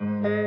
Mm-hmm.